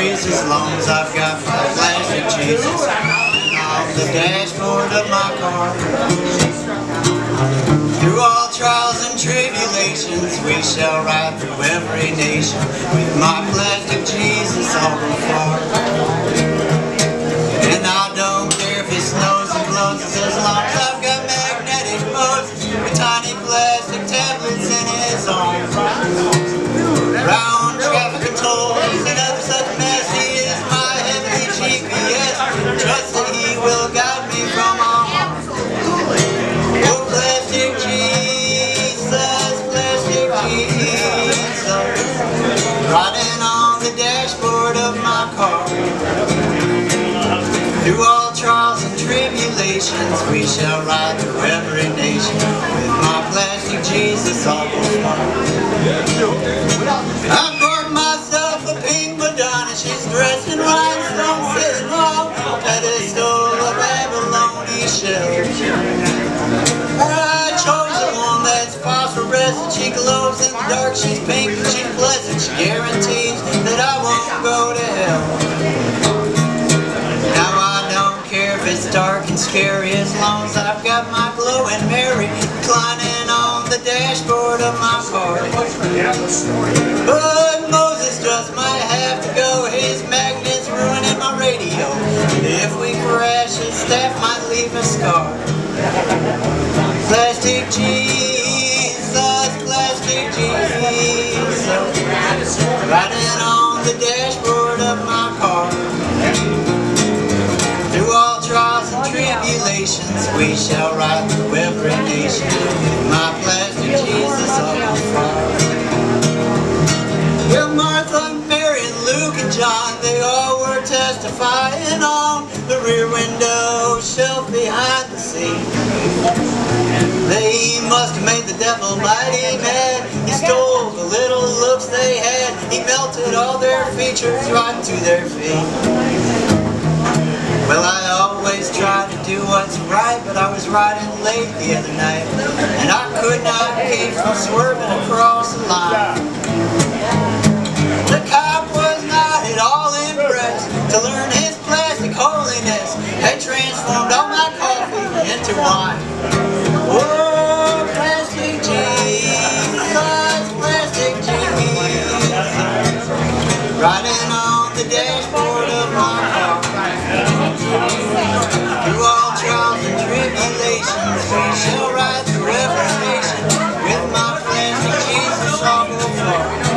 memories as long as I've got my plastic Jesus on the dashboard of my car. Through all trials and tribulations, we shall ride through every nation with my plastic Jesus all before. And I don't care if it snows and blows, as long riding on the dashboard of my car. Through all trials and tribulations, we shall ride through every nation she glows in the dark, she's pink, and she's pleasant, she guarantees that I won't go to hell. Now I don't care if it's dark and scary as long as I've got my glowing Mary reclining on the dashboard of my car. But Moses just might have to go, his magnet's ruining my radio. If we crash, his staff might leave a scar. Plastic Jesus, of my car. Through all trials and tribulations, we shall ride through every nation. My plastic Jesus all far. Well, Martha, Mary, and Luke, and John, they all were testifying on the rear window shelf behind the seat. They must have made the devil mighty mad. He stole the little looks they had. He melted all their features right to their feet. Well, I always try to do what's right, but I was riding late the other night, and I could not keep from swerving across the line. The cop was not at all impressed to learn his plastic holiness had transformed all my coffee into wine. Riding on the dashboard of my car. Through all trials and tribulations, we shall ride through every nation with my plastic Jesus all before. Oh,